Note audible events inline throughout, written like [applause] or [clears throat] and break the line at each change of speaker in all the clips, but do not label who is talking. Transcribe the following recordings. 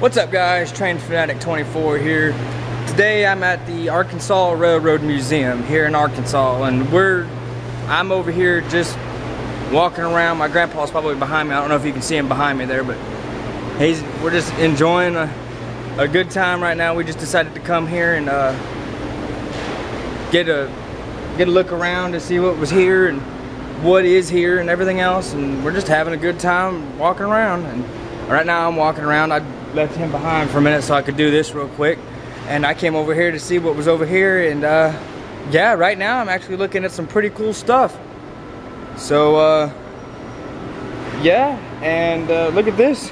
What's up guys, Train Fanatic 24 here. Today I'm at the Arkansas Railroad Museum here in Arkansas and we're, I'm over here just walking around. My grandpa's probably behind me. I don't know if you can see him behind me there, but he's, we're just enjoying a, a good time right now. We just decided to come here and uh, get a get a look around to see what was here and what is here and everything else and we're just having a good time walking around and right now I'm walking around I left him behind for a minute so I could do this real quick and I came over here to see what was over here and uh, yeah right now I'm actually looking at some pretty cool stuff so uh, yeah and uh, look at this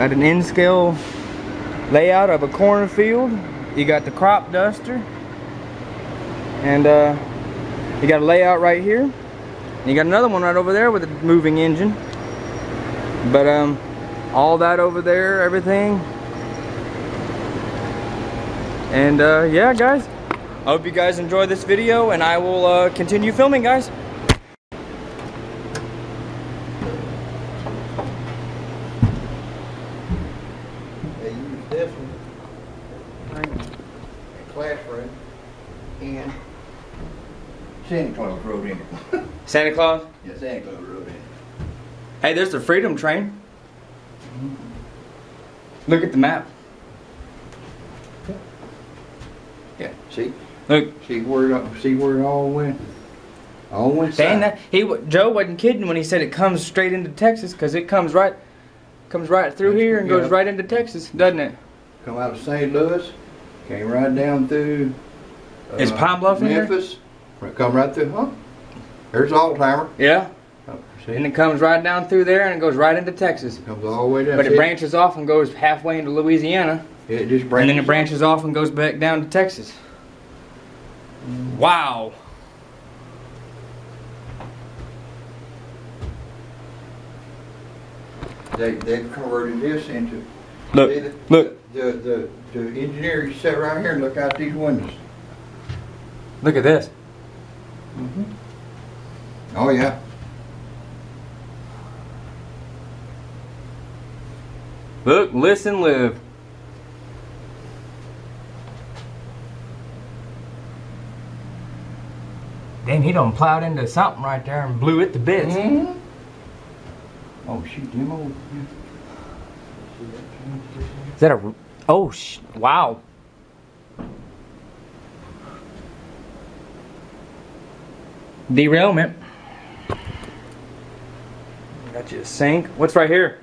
got an N-scale layout of a cornfield. You got the crop duster. And uh, you got a layout right here. And you got another one right over there with a moving engine. But um, all that over there, everything. And uh, yeah, guys. I hope you guys enjoy this video and I will uh, continue filming, guys.
They use this one in classroom and Santa Claus wrote in it.
Santa Claus.
Yeah, Santa Claus wrote in it.
Hey, there's the Freedom Train. Look at the map.
Yeah, see,
Look,
see where it, see where it all went. All went
Dang that he Joe wasn't kidding when he said it comes straight into Texas because it comes right comes right through here and goes
Yeah.
right into Texas, doesn't it?
Come out of St. Louis, came right down through. uh,
Is Pine Bluff in here?
Memphis. Come right through, huh? There's Altheimer.
Yeah.
Oh, see,
And it comes right down through there and it goes right into Texas.
comes all the way down.
But it
See,
branches off and goes halfway into Louisiana,
It just branches.
and then it branches off and goes back down to Texas. Wow.
They they've converted this into.
Look,
the-
look,
The the the engineer sat right here and look out these windows.
look at this. Mm-hmm.
Oh yeah.
Look, listen, live. Damn, he done plowed into something right there and blew it to bits.
Mm-hmm. Oh shoot, them old.
Is that a? Oh, sh- wow. Derailment. Got you a sink. What's right here?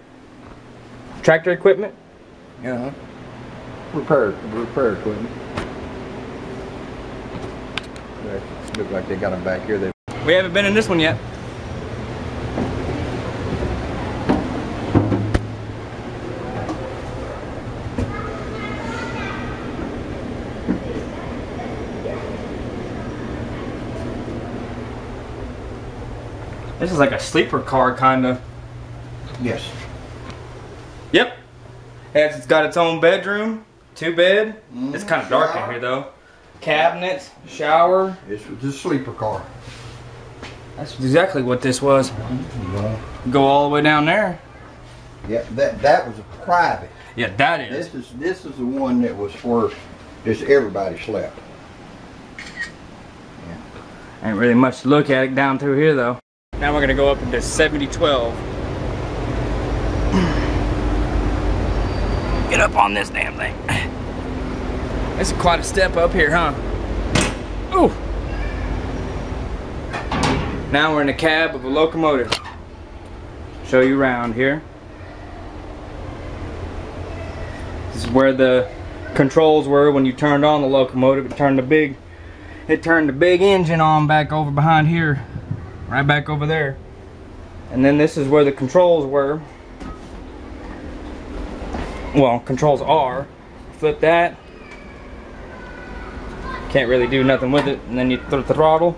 Tractor equipment.
Yeah. Repair repair equipment. They Look like they got them back here. They
We haven't been in this one yet. This is like a sleeper car, kinda.
yes.
Yep. It's got its own bedroom, two bed. It's kind of mm-hmm. dark in here though. Cabinets, shower.
This was a sleeper car.
That's exactly what this was. Mm-hmm. Go all the way down there.
Yeah, that that was a private.
Yeah, that is.
This is this is the one that was for just everybody slept. Yeah.
Ain't really much to look at it down through here though. Now we're gonna go up into 7012. [sighs] Get up on this damn thing. [sighs] This is quite a step up here, huh? Ooh. Now we're in the cab of a locomotive. Show you around here. This is where the controls were when you turned on the locomotive. It turned the big it turned the big engine on back over behind here right back over there. And then this is where the controls were. Well controls are. Flip that. Can't really do nothing with it. And then you throw the throttle.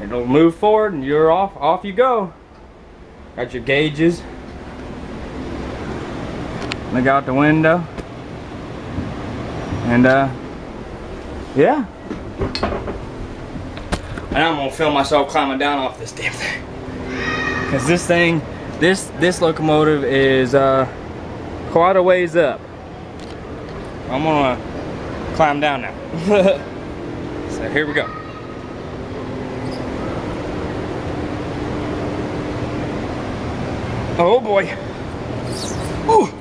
It'll move forward and you're off off you go. Got your gauges. Look out the window. And uh yeah and I'm gonna film myself climbing down off this damn thing. Cause this thing This this locomotive is uh, quite a ways up. I'm gonna climb down now. [laughs] so here we go. Oh boy. Ooh.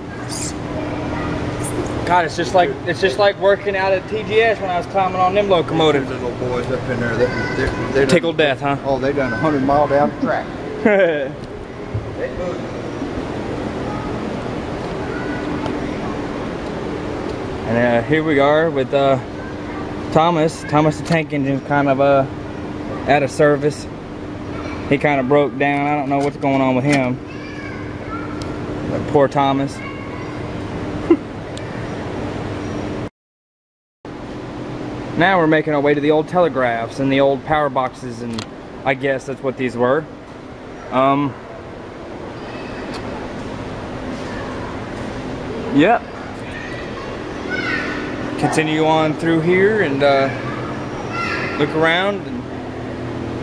God, it's just like it's just like working out at TGS when I was climbing on them locomotives.
Little boys up in there, they, they're, they're
Tickled death, huh?
Oh, they done a hundred mile down the [laughs] track.
And uh, here we are with uh, Thomas. Thomas the tank engine kind of uh, out of service. He kind of broke down. I don't know what's going on with him. But poor Thomas. Now we're making our way to the old telegraphs and the old power boxes and I guess that's what these were. Um, yep continue on through here and uh, look around and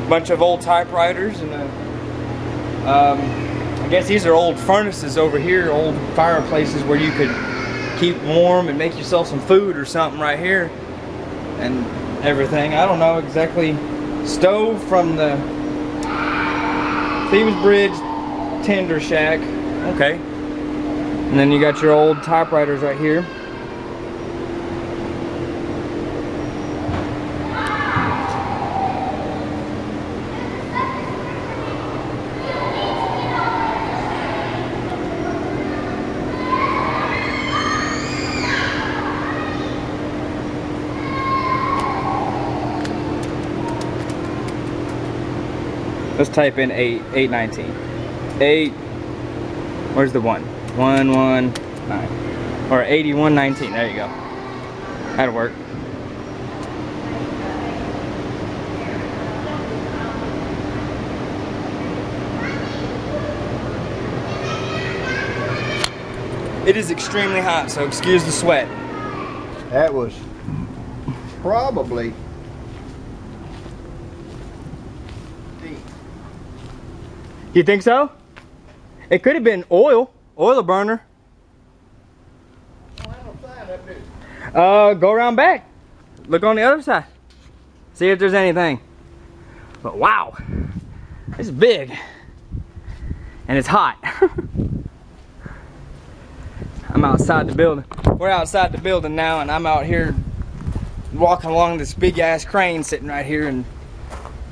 a bunch of old typewriters and uh, um, I guess these are old furnaces over here, old fireplaces where you could keep warm and make yourself some food or something right here and everything. I don't know exactly. Stove from the Thieves Bridge Tender Shack. Okay. And then you got your old typewriters right here. Let's type in 8, 819. 8, where's the 1? 119. Or 8119, there you go. That'll work. It is extremely hot, so excuse the sweat.
That was probably
You think so? It could have been oil, oil burner. Uh, go around back. Look on the other side. See if there's anything. But wow, it's big. And it's hot. [laughs] I'm outside the building. We're outside the building now and I'm out here walking along this big ass crane sitting right here and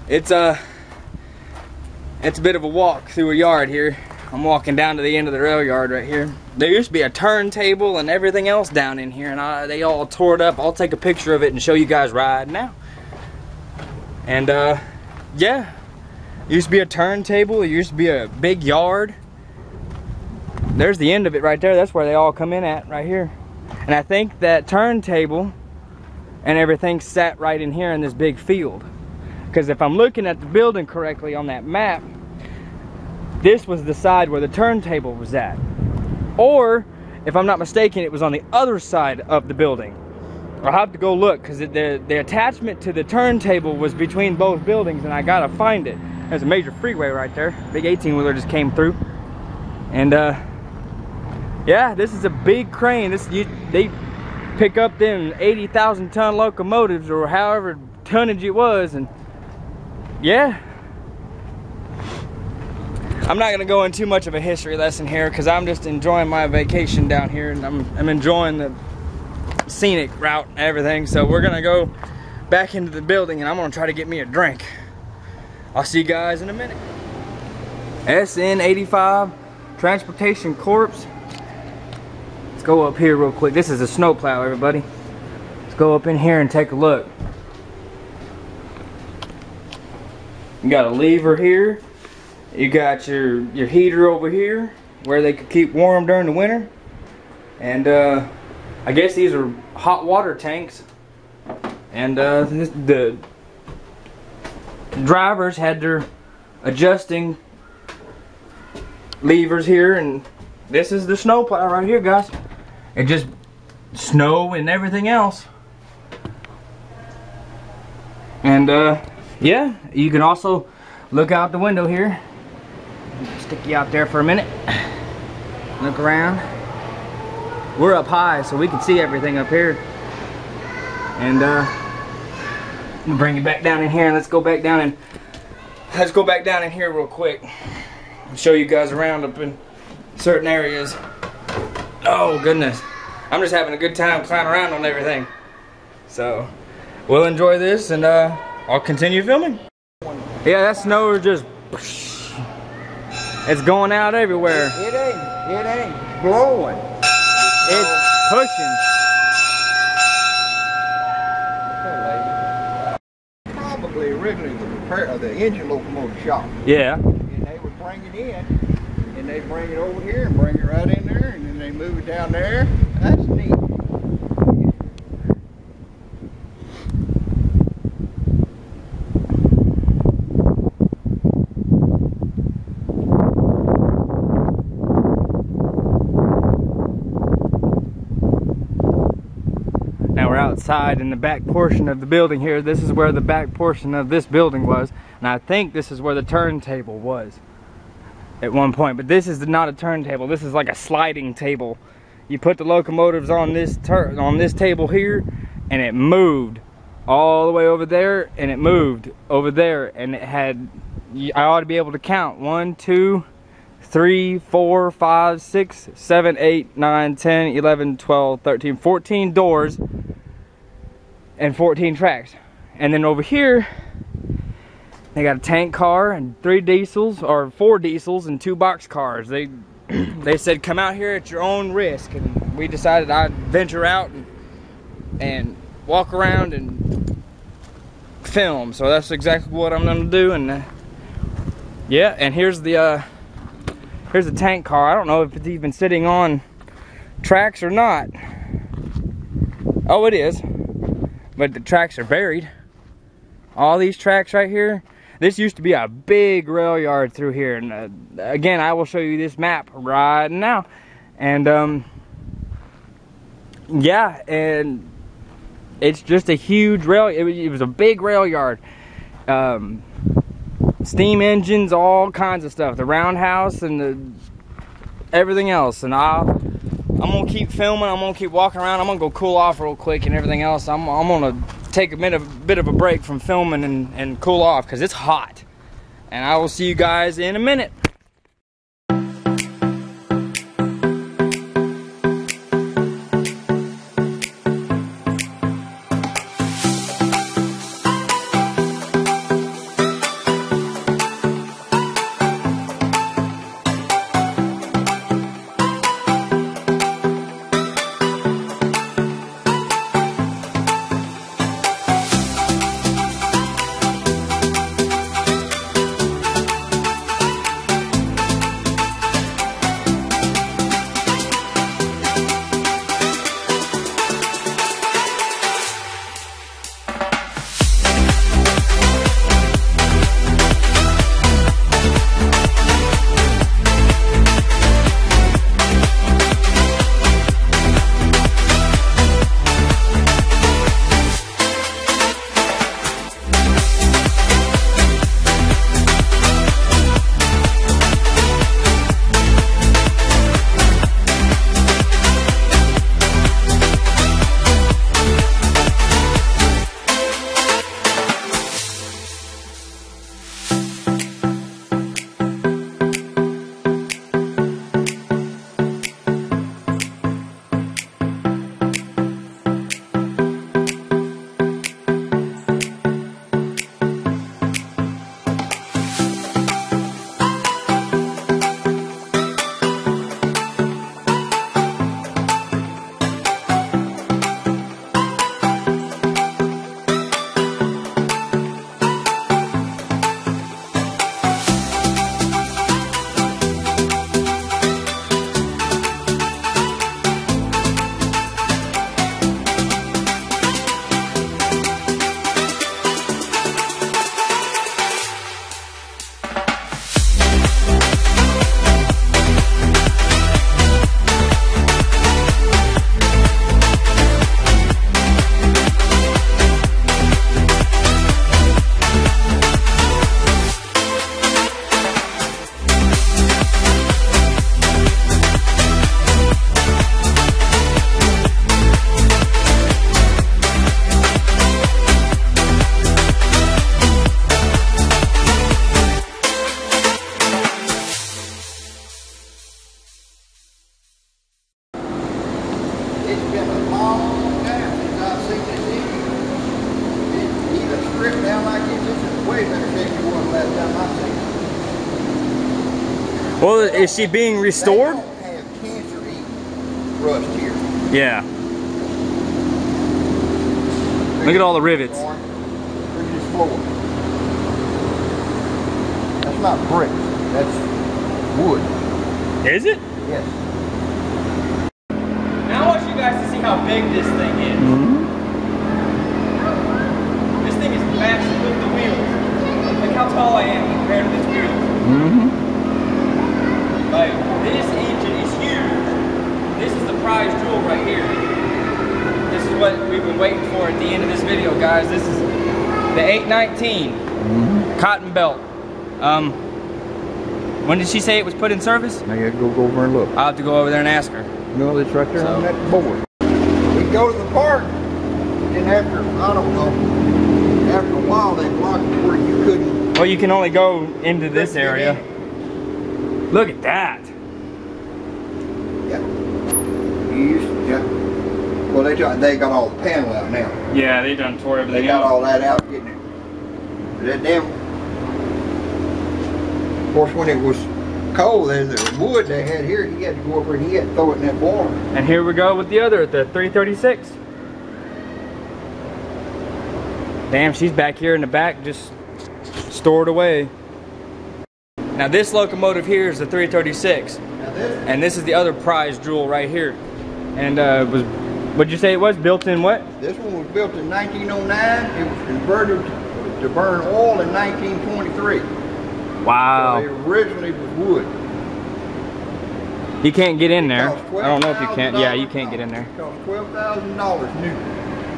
it's uh it's a bit of a walk through a yard here. I'm walking down to the end of the rail yard right here. There used to be a turntable and everything else down in here and I, they all tore it up. I'll take a picture of it and show you guys right now. And uh, yeah, used to be a turntable. It used to be a big yard. There's the end of it right there. That's where they all come in at right here. And I think that turntable and everything sat right in here in this big field. Because if I'm looking at the building correctly on that map, this was the side where the turntable was at. Or, if I'm not mistaken, it was on the other side of the building. I'll have to go look because the, the attachment to the turntable was between both buildings and I gotta find it. There's a major freeway right there. Big 18 wheeler just came through. And uh, yeah, this is a big crane. This you, They pick up them 80,000 ton locomotives or however tonnage it was and yeah. I'm not gonna go into too much of a history lesson here because I'm just enjoying my vacation down here and I'm, I'm enjoying the scenic route and everything. So we're gonna go back into the building and I'm gonna try to get me a drink. I'll see you guys in a minute. SN85 Transportation Corps. Let's go up here real quick. This is a snowplow, everybody. Let's go up in here and take a look. You got a lever here. You got your, your heater over here where they could keep warm during the winter. And uh, I guess these are hot water tanks. And uh, the drivers had their adjusting levers here and this is the snow plow right here guys it just snow and everything else and uh yeah you can also look out the window here stick you out there for a minute. Look around. We're up high, so we can see everything up here. And uh, I'm bring you back down in here and let's go back down and let's go back down in here real quick. show you guys around up in certain areas. Oh goodness. I'm just having a good time climbing around on everything. So we'll enjoy this and uh, I'll continue filming. Yeah, that snow is just it's going out everywhere.
It ain't, it ain't blowing.
It's pushing.
Probably originally the repair, uh, the engine locomotive shop.
Yeah.
And they would bring it in, and they bring it over here and bring it right in there, and then they move it down there. That's neat.
Outside in the back portion of the building here. This is where the back portion of this building was. And I think this is where the turntable was at one point. But this is not a turntable. This is like a sliding table. You put the locomotives on this on this table here and it moved all the way over there and it moved over there and it had I ought to be able to count one, two, three, four, five, six, seven, eight, nine, 10, 11, 12, 13, 14 doors and 14 tracks. And then over here, they got a tank car and three diesels or four diesels and two box cars. They [clears throat] they said come out here at your own risk and we decided I'd venture out and, and walk around and film. So that's exactly what I'm gonna do and uh, yeah, and here's the uh here's the tank car. I don't know if it's even sitting on tracks or not. Oh, it is. But the tracks are buried. All these tracks right here. This used to be a big rail yard through here. And uh, again, I will show you this map right now. And um, yeah, and it's just a huge rail. It was, it was a big rail yard. Um, steam engines, all kinds of stuff. The roundhouse and the everything else. And I'll, I'm gonna keep filming. I'm gonna keep walking around. I'm gonna go cool off real quick and everything else. I'm, I'm gonna take a bit of, bit of a break from filming and, and cool off because it's hot. And I will see you guys in a minute. Well, is she being restored?
They don't have cancer rust here.
Yeah. Look at all the rivets.
Look at this floor. That's not bricks, that's wood.
Is it?
Yes.
Now I want you guys to see how big this thing is. This thing is massive. Look at the wheels. Look how tall I am compared to this wheel.
Mm-hmm.
Like, this engine is huge. This is the prize jewel right here. This is what we've been waiting for at the end of this video, guys. This is the 819 cotton belt. Um, when did she say it was put in service?
You gotta go, go over and look.
I'll have to go over there and ask her.
No, it's right there
So-
on that board. We go to the park, and after, I don't know, after a while, they blocked where you couldn't.
Well, you can only go into this area. Look at that.
Yeah. You used to, yeah. Well, they, got- they got all the panel out now.
Yeah, they done tore
it.
They
got
out.
all that out, getting it. That damn. Of course, when it was cold, there's the wood they had here, he had to go over and he had to throw it in that boiler.
And here we go with the other, at the 336. Damn, she's back here in the back, just stored away. Now this locomotive here is the 336, and this is the other prize jewel right here. And uh, was, what'd you say it was? Built in what?
this one was built in 1909. It was converted to burn oil in 1923. So
Wow.
it originally was wood.
You can't get in there. I don't know if you can't. Yeah, you can't get in there.
Cost twelve thousand dollars new.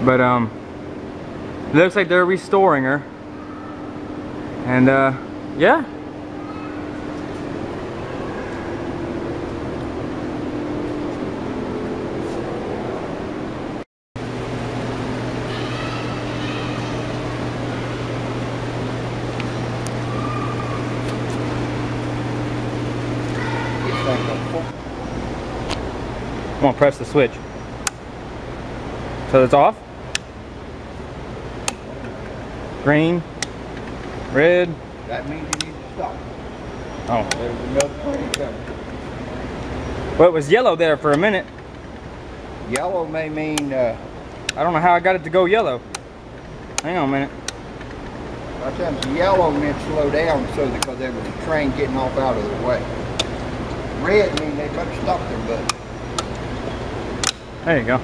But um, it looks like they're restoring her. And uh, yeah. I'm gonna press the switch. So it's off. Green, red.
That means you need to stop.
Oh,
There's another train coming.
well, it was yellow there for a minute.
Yellow may mean, uh,
I don't know how I got it to go yellow. Hang on a minute.
a lot of times yellow meant slow down so because there was a train getting off out of the way. Red mean they better stop their butt.
There you go.